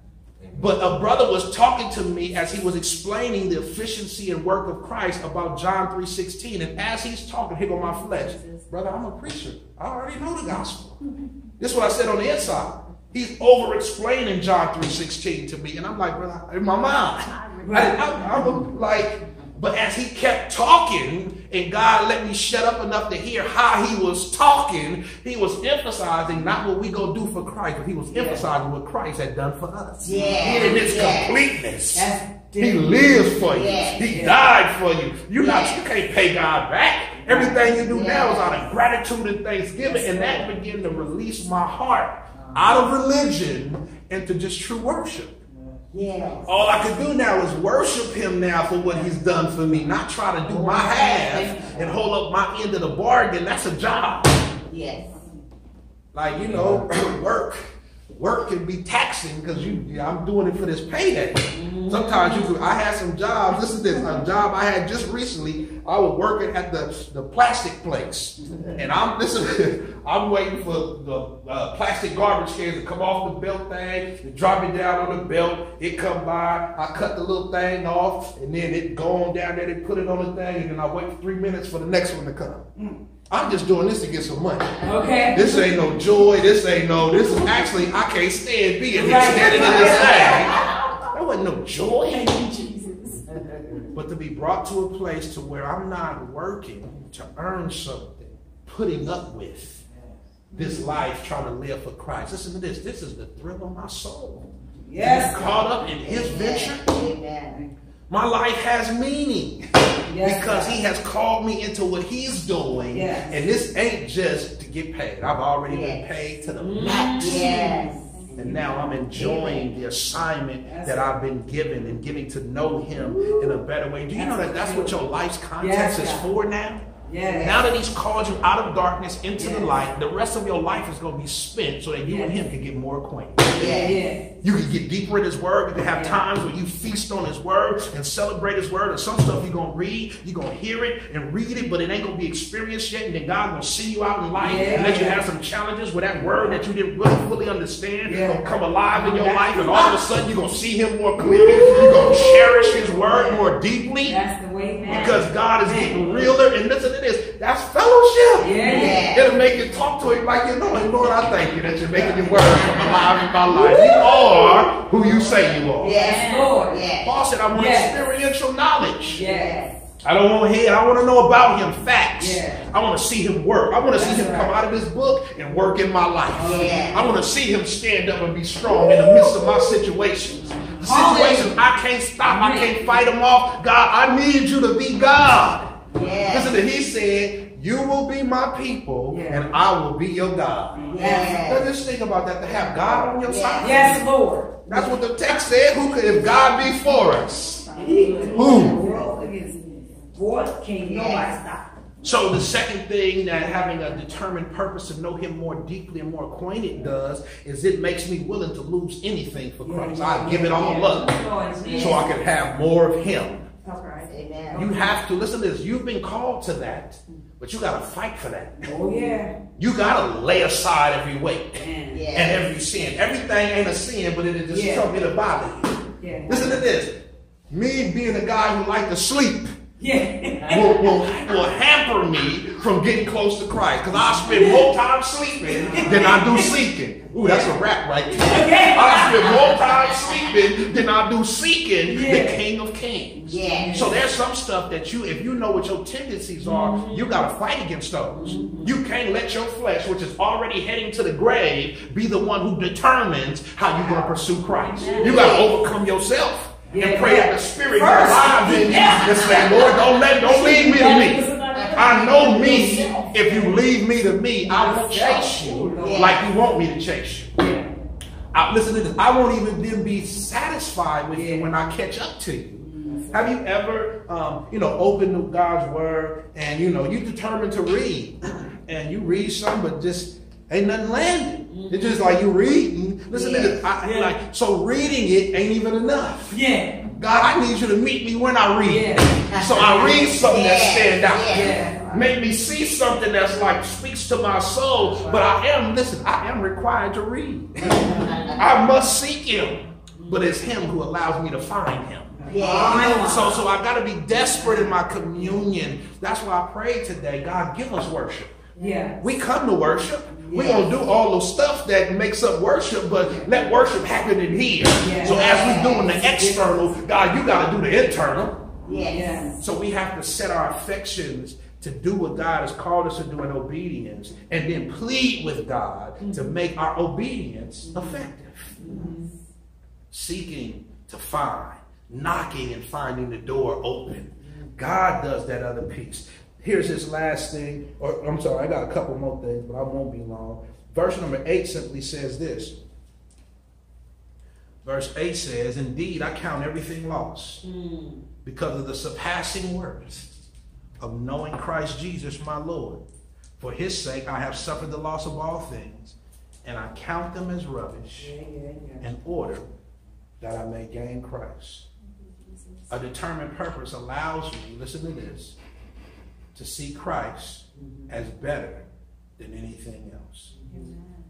But a brother was talking to me as he was explaining the efficiency and work of Christ about John 3.16. And as he's talking, here go my flesh. Brother, I'm a preacher. I already know the gospel. This is what I said on the inside. He's over explaining John 3.16 to me. And I'm like, brother, in my mind. I, I, I'm like, but as he kept talking, and God let me shut up enough to hear how he was talking, he was emphasizing not what we go do for Christ, but he was emphasizing what Christ had done for us. Yeah, In his yeah. completeness. That's He lives for you. Yeah, he yeah. died for you. You not you can't pay God back. Everything you do now is Yeah. out of gratitude and thanksgiving, Yes, and that began to release my heart out of religion into just true worship. Yes. All I can do now is worship him now for what he's done for me, not try to do my half and hold up my end of the bargain. That's a job. Yes. Like, you know, [CLEARS THROAT] work. Work can be taxing because you, yeah, I'm doing it for this payday. Sometimes you could, I had some jobs, listen to this, a job I had just recently, I was working at the, the plastic place. And I'm, listen, [LAUGHS] I'm waiting for the uh, plastic garbage cans to come off the belt thing, to drop it down on the belt, it come by, I cut the little thing off, and then it go on down there, they put it on the thing, and then I wait for three minutes for the next one to come. I'm just doing this to get some money. Okay. This ain't no joy. This ain't no. This is actually I can't stand being here Right. standing in this [LAUGHS] thing. That wasn't no joy. Thank you, Jesus. [LAUGHS] But to be brought to a place to where I'm not working to earn something, putting up with this life, trying to live for Christ. Listen to this. This is the thrill of my soul. Yes. Caught up in His venture. Amen. My life has meaning Yes, [LAUGHS] because God. He has called me into what He's doing, Yes. and this ain't just to get paid. I've already been paid to the Mm. max. Yes. And now I'm enjoying the assignment That's that. I've been given and getting to know Him in a better way. Do you know that that's what your life's context Yes, is for now? Yes. Now that He's called you out of darkness into the light, the rest of your life is going to be spent so that you and Him can get more acquainted. Yeah. You can get deeper in His Word. You can have times where you feast on His Word and celebrate His Word. And some stuff you're going to read, you're going to hear it and read it, but it ain't going to be experienced yet. And then God's going to see you out in life and let you have some challenges with that Word that you didn't really fully understand. Yeah. Going to come alive in your life, and all of a sudden you're going to see Him more clearly. You're going to cherish His Word more deeply That's the way, man. because God is getting realer. And listen to this that's fellowship. Yeah, yeah. It'll make you talk to him like you know him. Lord, I thank you that you're making your word come alive in my life. You are who you say you are. Yes. Lord. Yes. Paul said, I want Yes. experiential knowledge. Yes. I don't want head. I want to know about him facts. Yeah. I want to see him work. I want to see That's him come out of this book and work in my life. Yeah. I want to see him stand up and be strong in the midst of my situations. The situations I can't stop. I can't fight them off. God, I need you to be God. Yes. Listen to he said, You will be my people, Yeah. and I will be your God. Now Yes. just think about that to have God on your Yeah. side. Yes, Lord. That's what the text said. Who could if God be for us? Boy, can't nobody stop. So the second thing that having a determined purpose to know him more deeply and more acquainted does is it makes me willing to lose anything for Christ. I give it all up so I can have more of him. That's right. Amen. You have to listen to this. You've been called to that, but you got to fight for that. Oh, yeah. You got to lay aside every weight Man. Yes. and every sin. Everything ain't a sin, but it'll just Yeah. come, it'll bother you. Yeah. Listen to this. Me being a guy who like to sleep Yeah. [LAUGHS] will, will, will hamper me from getting close to Christ. Because I spend more time sleeping than I do seeking. Ooh, that's a rap right there. [LAUGHS] I spend more time sleeping than I do seeking the King of Kings. Yes. So there's some stuff that you, if you know what your tendencies are, mm-hmm. you got to fight against those. You can't let your flesh, which is already heading to the grave, be the one who determines how you're going to pursue Christ. You got to overcome yourself. And Yeah. pray that the Spirit is First. alive in you Yeah. and say, Lord, don't let, don't leave me to me. I know me. If you leave me to me, I will chase you like you want me to chase you. Yeah. I, listen to this. I won't even then be satisfied with you when I catch up to you. Have you ever, um, you know, opened God's word and you know you determined to read, [CLEARS THROAT] and you read some, but just ain't nothing landing. It's just like you reading. Listen to this. I, Yeah. Like so, reading it ain't even enough. Yeah. God, I need you to meet me when I read. Yeah. So I read something that Yeah. stand out. Yeah. Make me see something that's like speaks to my soul. But I am, listen, I am required to read. [LAUGHS] I must seek him. But it's him who allows me to find him. Yes. So, so I got to be desperate in my communion. That's why I prayed today. God, give us worship. Yeah. We come to worship. We're Yes. going to do all the stuff that makes up worship, but let worship happen in here. So as we're doing the external, God, you got to do the internal. Yes. So we have to set our affections to do what God has called us to do in obedience and then plead with God to mm-hmm. make our obedience mm-hmm. effective. Mm-hmm. Seeking to find, knocking and finding the door open. God does that other piece. Here's his last thing, or I'm sorry, I got a couple more things, but I won't be long. Verse number eight simply says this. Verse 8 says, Indeed, I count everything lost because of the surpassing worth of knowing Christ Jesus my Lord. For his sake I have suffered the loss of all things, and I count them as rubbish Yeah, yeah, yeah. in order that I may gain Christ. A determined purpose allows me, listen to this, to see Christ mm-hmm. as better than anything else.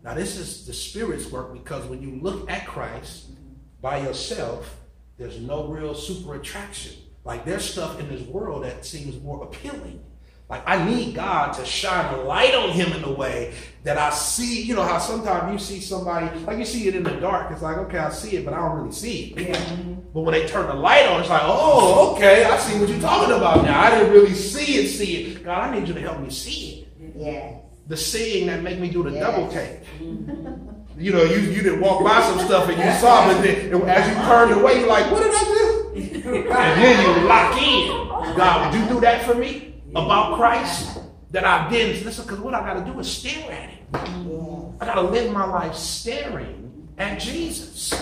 Now, this is the Spirit's work because when you look at Christ mm-hmm. by yourself, there's no real super attraction. Like, there's stuff in this world that seems more appealing. Like, I need God to shine a light on him in a way that I see. You know how sometimes you see somebody, like you see it in the dark, it's like, okay, I see it, but I don't really see it. Yeah. But when they turn the light on, it's like, oh, okay, I see what you're talking about now. I didn't really see it, see it. God, I need you to help me see it. Yes. The seeing that make me do the Yes. double take. Mm-hmm. You know, you, you didn't walk by some stuff and you saw, but then and as you turned away, you're like, what did I do? [LAUGHS] And then you lock in. God, would you do that for me about Christ? That I didn't. Listen, because what I got to do is stare at him. Mm-hmm. I got to live my life staring at Jesus.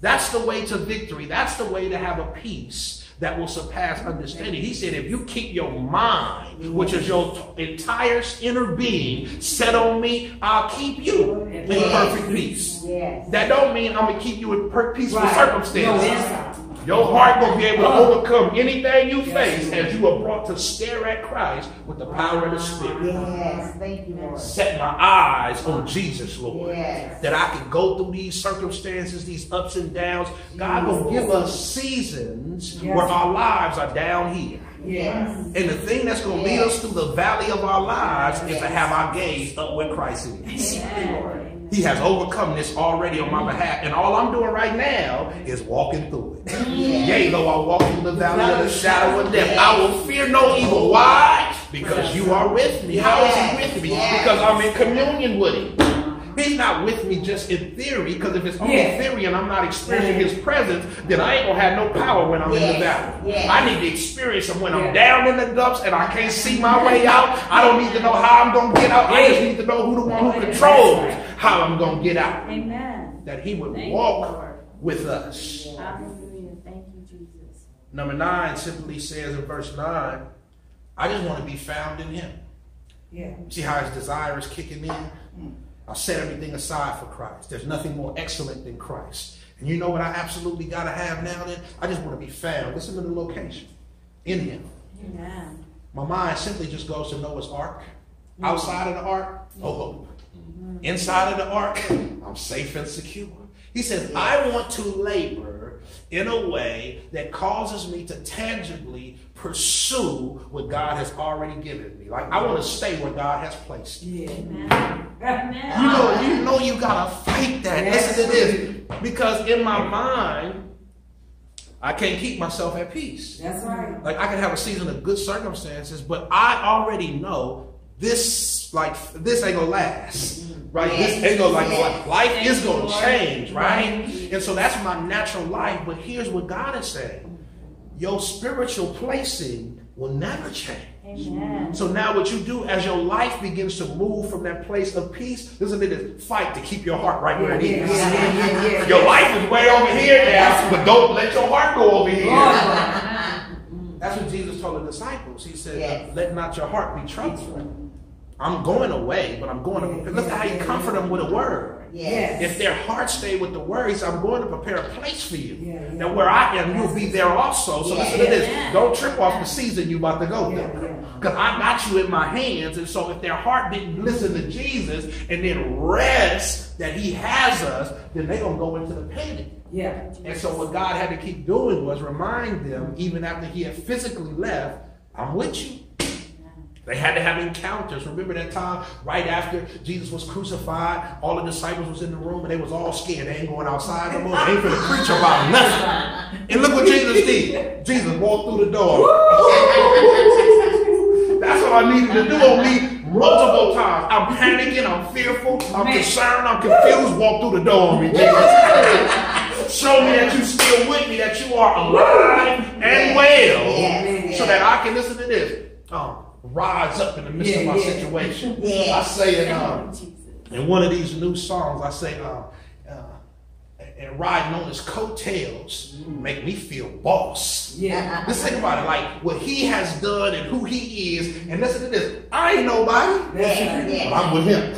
That's the way to victory. That's the way to have a peace that will surpass understanding. He said, if you keep your mind, which is your entire inner being, set on me, I'll keep you in perfect peace. That don't mean I'm gonna keep you in per- peaceful Right. circumstances. Your heart gonna be able to overcome anything you Yes. face as you are brought to stare at Christ with the power of the Spirit. Yes. Thank you, Lord. Set my eyes on Jesus, Lord. Yes. That I can go through these circumstances, these ups and downs. God will give us seasons Yes. where our lives are down here. Yes. And the thing that's going to lead us through the valley of our lives is to have our gaze up where Christ is. He has overcome this already on my behalf. And all I'm doing right now is walking through it. Yea, though I walk through the valley of the shadow of death, I will fear no evil. Why? Because you are with me. How is he with me? Yes. Because I'm in communion with him. He's not with me just in theory, because if it's only Yeah. theory and I'm not experiencing his presence, then I ain't gonna have no power when I'm in the Yes. valley. Yes. I need to experience him when I'm down in the dumps and I can't see my way out. I don't need to know how I'm gonna get out. I just need to know who the one who controls how I'm gonna get out. Amen. That he would Thank walk Lord. with us. Hallelujah. Thank you, Jesus. Number nine simply says in verse nine, I just want to be found in him. Yeah. See how his desire is kicking in? Hmm. I'll set everything aside for Christ. There's nothing more excellent than Christ. And you know what I absolutely got to have now then? I just want to be found. Listen to the location. In him. Amen. My mind simply just goes to Noah's ark. Hmm. Outside of the ark, no hope. Inside of the ark, I'm safe and secure. He says, I want to labor in a way that causes me to tangibly pursue what God has already given me. Like I want to stay where God has placed me. Yeah. Amen. Amen. You know, you know you gotta fight that. Yes. Listen to this. Because in my mind, I can't keep myself at peace. That's right. Like I can have a season of good circumstances, but I already know this like this ain't gonna last. Right? This ain't gonna like Yes. life Thank is gonna Lord. change, right? Right. And so that's my natural life. But here's what God is saying. Your spiritual placing will never change. Amen. So now what you do as your life begins to move from that place of peace, listen to this, fight to keep your heart right where it is. yeah, yeah, yeah. Your life is way over here now, but don't let your heart go over here. That's what Jesus told the disciples. He said, Yes. let not your heart be troubled. I'm going away, but I'm going to, look at how he comfort them with a word. Yes. If their heart stay with the word, he said, I'm going to prepare a place for you. Yeah, yeah. Now where I am, you'll be there also. So listen to this. Yeah. Don't trip off the season you about to go Yeah, through. yeah. Because I got you in my hands. And so if their heart didn't listen to Jesus and then rest that he has us, then they're going to go into the panic. Yeah. And so what God had to keep doing was remind them, even after he had physically left, I'm with you. They had to have encounters. Remember that time right after Jesus was crucified, all the disciples was in the room and they was all scared. They ain't going outside no more. They ain't finna preach about nothing. And look what Jesus did. Jesus walked through the door. That's what I needed to do on me multiple times. I'm panicking, I'm fearful, I'm concerned, I'm confused. Walk through the door on me, Jesus. Show me that you're still with me, that you are alive and well, so that I can listen to this. Um, rise up in the midst of my yeah. situation. Yes. I say in, um, in one of these new songs, I say, um, uh, and riding on his coattails make me feel boss. Yeah. Let's think about it, like what he has done and who he is. And listen to this: I ain't nobody, That's Yes, right. but. I'm with him.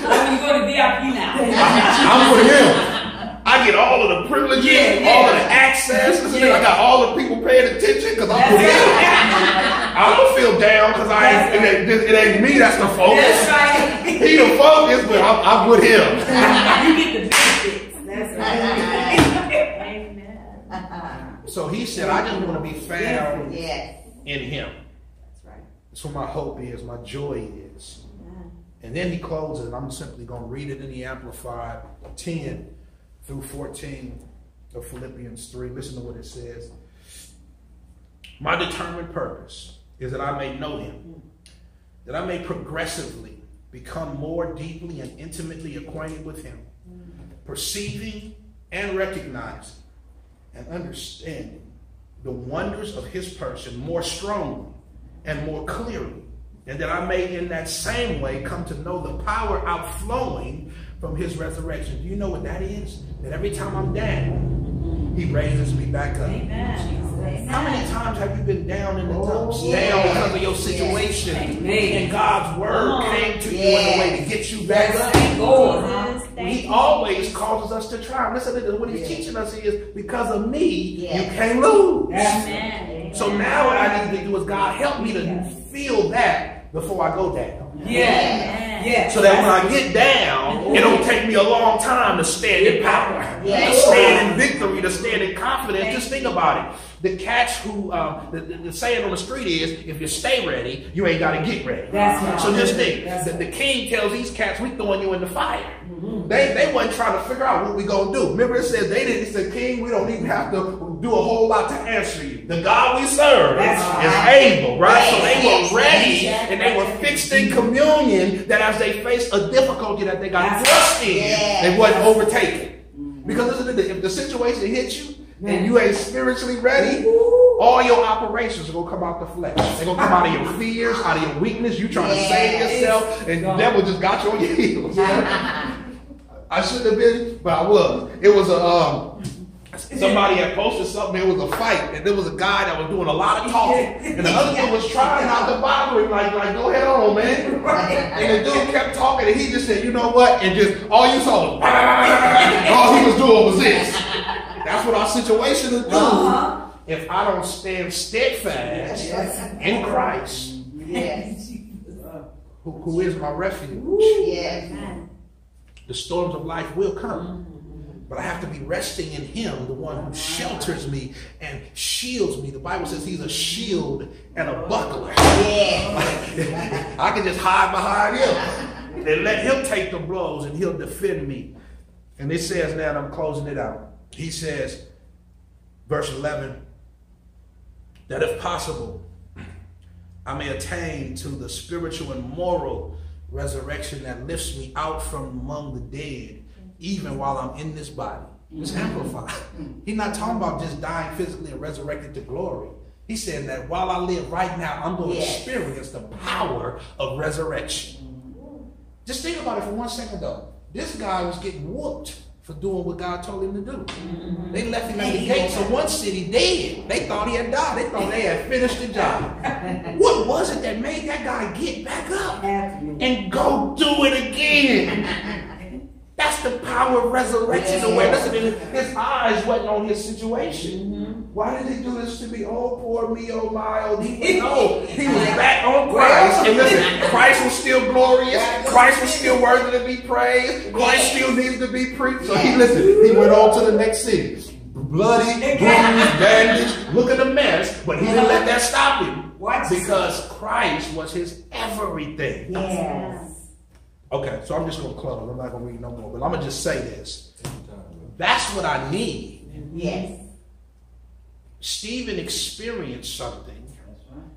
Oh, you [LAUGHS] go to VIP now. I'm with him. I get all of the privileges, Yeah, yeah. all of the access. Listen, I got all the people paying attention because I'm with him. I don't feel down because I ain't, it, ain't, it ain't me that's the focus. right. [LAUGHS] He the focus, but I'm, I'm with him. You get the benefits. That's right. Amen. So he said, I just want to be found Yes. in him. That's right. That's what my hope is, my joy is. Amen. And then he closes, and I'm simply going to read it in the Amplified 10 through 14 of Philippians 3. Listen to what it says. My determined purpose is that I may know him, that I may progressively become more deeply and intimately acquainted with him, perceiving and recognizing and understanding the wonders of his person more strongly and more clearly, and that I may in that same way come to know the power outflowing from his resurrection. Do you know what that is? That every time I'm down, he raises me back up. Amen. How many times have you been down in the dumps, Oh, down yeah. because of your situation, Amen. and God's word came to you in a way to get you back up? Thank God. Jesus, thank He you. always causes us to try. Listen to this. What he's Yeah. teaching us is because of me, Yeah. you can't lose. That's Amen. So now what I need to do is God help me to Yes. feel that before I go down. Yeah. Yeah. So that when I get down, it don't take me a long time to stand in power, Yeah. to stand in victory, to stand in confidence. Just think about it. The catch who, um, the, the, the saying on the street is, if you stay ready, you ain't got to get ready. That's right. So just think, That's the, the king tells these cats, we throwing you in the fire. Mm-hmm. They, they wasn't trying to figure out what we gonna do. Remember it said they didn't, it said, king, we don't even have to do a whole lot to answer you. The God we serve That's is right. able, right? So they were ready and they were fixed in communion that as they faced a difficulty that they got thrust in, they wasn't overtaken. Because listen to this, if the situation hits you and you ain't spiritually ready, all your operations are gonna come out the flesh. They're gonna come out of your fears, out of your weakness. You trying to save yourself, and the devil just got you on your heels. [LAUGHS] I shouldn't have been, but I was. It was a um, somebody had posted something. It was a fight, and there was a guy that was doing a lot of talking, and the other one was trying not to bother him. Like, like, go ahead on, man. [LAUGHS] And the dude kept talking, and he just said, "You know what?" And just all you saw was, [LAUGHS] all he was doing was this. That's what our situation is doing. Uh-huh. If I don't stand steadfast in Christ, Yes. who, who is my refuge, Yes. The storms of life will come. But I have to be resting in Him, the one who shelters me and shields me. The Bible says He's a shield and a buckler. Yes. [LAUGHS] I can just hide behind Him and let Him take the blows and He'll defend me. And it says now, I'm closing it out. He says, verse 11, that if possible, I may attain to the spiritual and moral resurrection that lifts me out from among the dead, even while I'm in this body. It's amplified. He's not talking about just dying physically and resurrected to glory. He's saying that while I live right now, I'm going to Yes. experience the power of resurrection. Mm-hmm. Just think about it for one second, though. This guy was getting whooped for doing what God told him to do. Mm-hmm. They left him at the gates of one city dead. They thought he had died. They thought they had finished the job. [LAUGHS] what was it that made that guy get back up and go do it again? [LAUGHS] That's the power of resurrection. Way, listen, his his eyes wasn't on his situation. Why did he do this to me? Oh, poor me, oh my, oh he [LAUGHS] No, he was back on Christ. And listen, [LAUGHS] Christ was still glorious. Christ was still worthy to be praised. Christ still needed to be preached. So he listened. he went on to the next city. Bloody, bruised, bandaged, look at the mess, but he didn't let that stop him. Because Christ was his everything. Yes. Okay, so I'm just gonna close. I'm not gonna read no more, but I'm gonna just say this. That's what I need. Yes. Stephen experienced something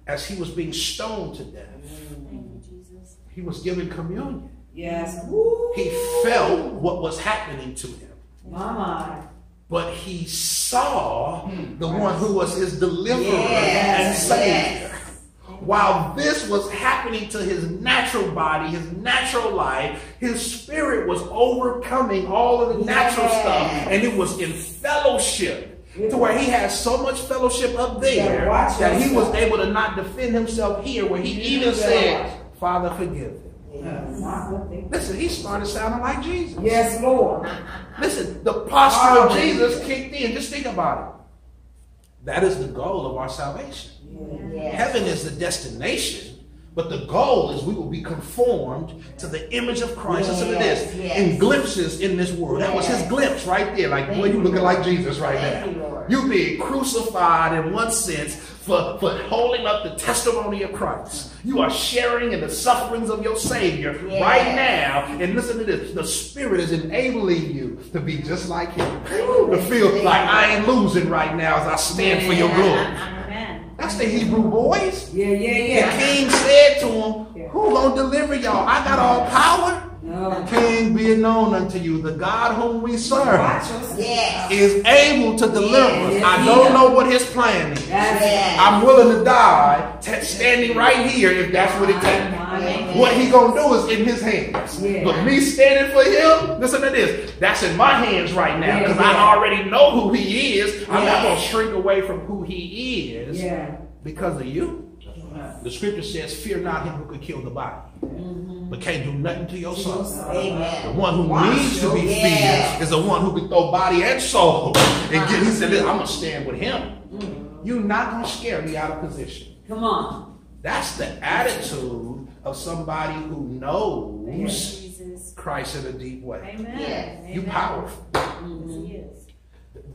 as he was being stoned to death. Thank you, Jesus. He was given communion. Yes. Woo. He felt what was happening to him, Mama. but he saw hmm. the one who was his deliverer and Yes. savior. Yes. While this was happening to his natural body, his natural life, his spirit was overcoming all of the natural Yes. stuff, and it was in fellowship. To where he had so much fellowship up there Yeah, that he was able to not defend himself here, where he even said. Father, forgive them. What they- Listen, he started sounding like Jesus. Yes, Lord. Listen, the posture of Jesus kicked in. Just think about it. That is the goal of our salvation. Yes. Heaven is the destination, but the goal is we will be conformed to the image of Christ. Listen to this. Yes, In glimpses in this world. That was his glimpse right there. Like, boy, you looking like Jesus right Thank now. You being crucified in one sense for, for holding up the testimony of Christ. You are sharing in the sufferings of your Savior Yes. right now. And listen to this. The Spirit is enabling you to be just like him. To feel like I ain't losing right now as I stand for your glory. That's the Hebrew boys. Yeah, yeah, yeah. The yeah. king said to him, Who gonna deliver y'all? I got all power. No. King, be it known unto you, the God whom we serve Yes. is able to deliver us. Yes. I don't know what his plan is. Yes. I'm willing to die t- standing right here if that's what it takes. Yes. What he gonna do is in his hands. Yeah. But me standing for him, listen to this. That's in my hands right now because Yeah, I already know who he is. I'm not gonna shrink away from who he is Yeah. because of you. The scripture says, Fear not him who could kill the body, but can't do nothing to your soul. The one who Watch needs to be your- feared Yeah. is the one who can throw body and soul. And get, he said, I'm going to stand with him. Mm. You're not going to scare me out of position. Come on. That's the attitude of somebody who knows Jesus. Christ in a deep way. Amen. Yes. You Amen. powerful. Mm-hmm. Yes, he is.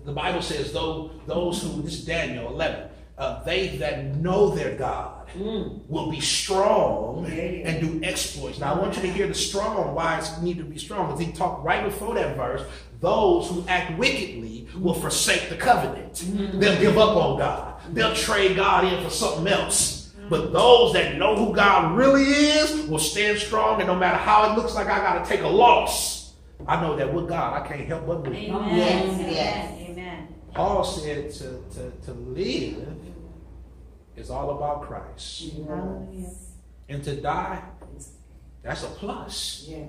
The Bible says, though those who, this is Daniel 11, uh, they that know their God Mm. will be strong Yeah, yeah. and do exploits. Now, I want you to hear the strong, why it's need to be strong. Because he talked right before that verse, those who act wickedly will forsake the covenant. Mm-hmm. They'll give up on God. They'll trade God in for something else. But those that know who God really is will stand strong, and no matter how it looks like I got to take a loss, I know that with God, I can't help but win. Amen. Yes, Amen. yes. Amen. Paul said to, to, to live is all about Christ. Hallelujah. And to die, that's a plus. Yes.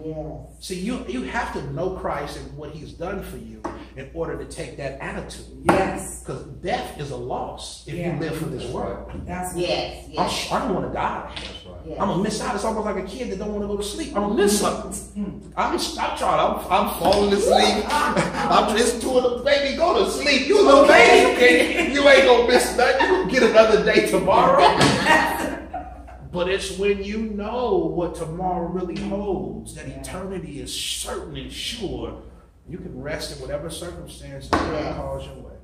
See, you, you have to know Christ and what he's done for you in order to take that attitude. Yes. Because death is a loss if Yeah. you live for this world. That's Yes. I'm, Yes. I don't want to die. Yes. I'm gonna miss out. It's almost like a kid that don't want to go to sleep. I'm gonna miss something. I'm, I'm trying. I'm, I'm falling asleep. I'm just doing the baby. Go to sleep. You little baby. Okay? You ain't gonna miss nothing. You gonna get another day tomorrow. [LAUGHS] but it's when you know what tomorrow really holds that eternity is certain and sure. You can rest in whatever circumstance that God calls your way.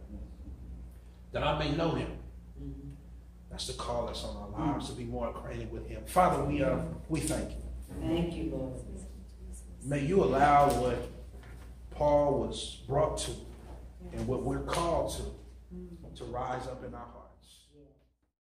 That I may know Him. That's the call that's on our lives to be more acquainted with Him. Father, we uh, we thank you. Thank you, Lord. May you allow what Paul was brought to and what we're called to to rise up in our hearts.